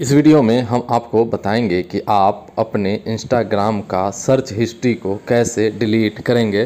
इस वीडियो में हम आपको बताएँगे कि आप अपने इंस्टाग्राम का सर्च हिस्ट्री को कैसे डिलीट करेंगे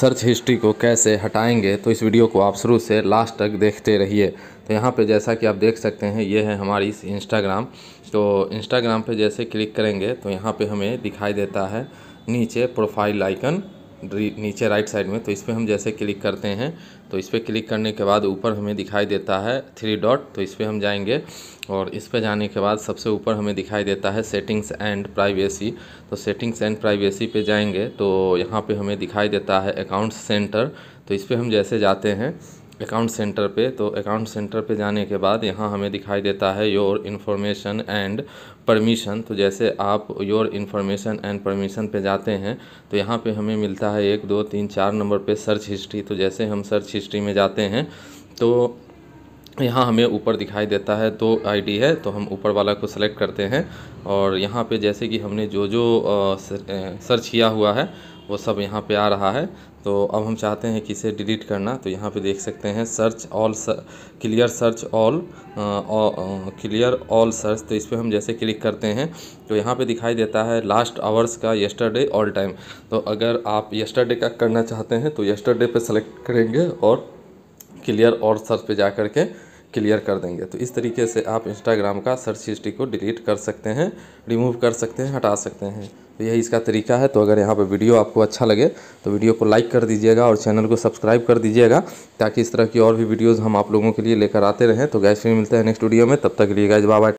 सर्च हिस्ट्री को कैसे हटाएँगे। तो इस वीडियो को आप शुरू से लास्ट तक देखते रहिए। तो यहाँ पे जैसा कि आप देख सकते हैं, ये है हमारी इस इंस्टाग्राम तो इंस्टाग्राम पे जैसे क्लिक करेंगे तो यहाँ पे हमें दिखाई देता है नीचे प्रोफ़ाइल आइकन नीचे राइट साइड में तो इस पर हम जैसे क्लिक करते हैं तो इस पर क्लिक करने के बाद ऊपर हमें दिखाई देता है थ्री डॉट तो इस पर हम जाएँगे, और इस पर जाने के बाद सबसे ऊपर हमें दिखाई देता है सेटिंग्स एंड प्राइवेसी तो सेटिंग्स एंड प्राइवेसी पे जाएँगे तो यहाँ पे हमें दिखाई देता है अकाउंट सेंटर तो इस पर हम जैसे जाते हैं अकाउंट सेंटर पे तो अकाउंट सेंटर पे जाने के बाद यहाँ हमें दिखाई देता है योर इन्फॉर्मेशन एंड परमिशन तो जैसे आप योर इन्फॉर्मेशन एंड परमिशन पे जाते हैं तो यहाँ पे हमें मिलता है एक, दो, तीन, चार नंबर पे सर्च हिस्ट्री तो जैसे हम सर्च हिस्ट्री में जाते हैं तो यहाँ हमें ऊपर दिखाई देता है दो आईडी है तो हम ऊपर वाला को सेलेक्ट करते हैं और यहाँ पे जैसे कि हमने जो जो सर्च किया हुआ है वो सब यहाँ पे आ रहा है। तो अब हम चाहते हैं कि इसे डिलीट करना। तो यहाँ पे देख सकते हैं search all clear search all clear all search तो इस पर हम जैसे क्लिक करते हैं तो यहाँ पे दिखाई देता है लास्ट आवर्स का यस्टरडे ऑल टाइम तो अगर आप यस्टरडे का करना चाहते हैं तो यस्टरडे पे सेलेक्ट करेंगे और क्लियर और सर्च पे जा कर के क्लियर कर देंगे। तो इस तरीके से आप इंस्टाग्राम का सर्च हिस्ट्री को डिलीट कर सकते हैं रिमूव कर सकते हैं, हटा सकते हैं। तो यही इसका तरीका है। तो अगर यहाँ पर वीडियो आपको अच्छा लगे तो वीडियो को लाइक कर दीजिएगा और चैनल को सब्सक्राइब कर दीजिएगा, ताकि इस तरह की और भी वीडियोज़ हम आप लोगों के लिए लेकर आते रहें। तो गैस फिर मिलते हैं नेक्स्ट वीडियो में। तब तक लिए गैस बाबा